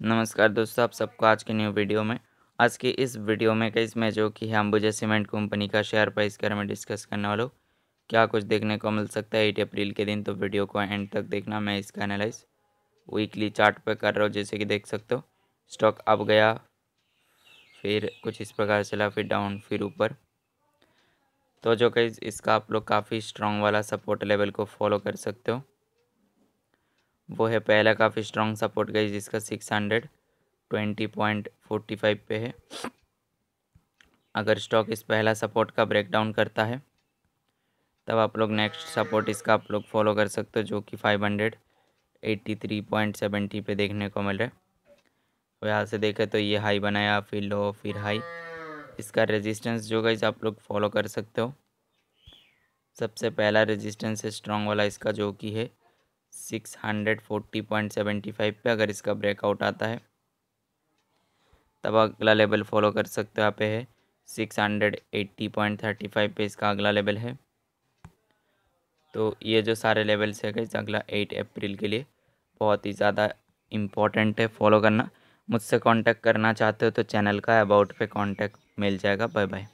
नमस्कार दोस्तों, आप सबको आज की न्यू वीडियो में। आज की इस वीडियो में कई इसमें जो कि है अंबुजा सीमेंट कंपनी का शेयर प्राइस के बारे में डिस्कस करने वालों क्या कुछ देखने को मिल सकता है? एट अप्रैल के दिन तो वीडियो को एंड तक देखना। मैं इसका एनालाइज वीकली चार्ट पर कर रहा हूँ, जैसे कि देख सकते हो। स्टॉक अब गया, फिर कुछ इस प्रकार चला, फिर डाउन फिर ऊपर। तो जो कई इसका आप लोग काफ़ी स्ट्रॉन्ग वाला सपोर्ट लेवल को फॉलो कर सकते हो। वो है पहला काफ़ी स्ट्रॉन्ग सपोर्ट गई जिसका six hundred twenty point forty five पे है। अगर स्टॉक इस पहला सपोर्ट का ब्रेकडाउन करता है, तब आप लोग नेक्स्ट सपोर्ट इसका आप लोग फॉलो कर सकते हो, जो कि five hundred eighty three point seventy पे देखने को मिल रहा है। यहाँ से देखें तो ये हाई बनाया, फिर लो फिर हाई इसका रेजिस्टेंस जो गई आप लोग फॉलो कर सकते हो। सबसे पहला रेजिस्टेंस है स्ट्रॉन्ग वाला इसका जो कि है six hundred forty point seventy five पे अगर इसका ब्रेकआउट आता है। तब अगला लेवल फॉलो कर सकते हो यहाँ पे है six hundred eighty point thirty five पे इसका अगला लेवल है। तो ये जो सारे लेवल्स है गई अगला एट अप्रैल के लिए बहुत ही ज़्यादा इंपॉर्टेंट है। फॉलो करना। मुझसे कांटेक्ट करना चाहते हो तो चैनल का अबाउट पे कांटेक्ट मिल जाएगा। Bye bye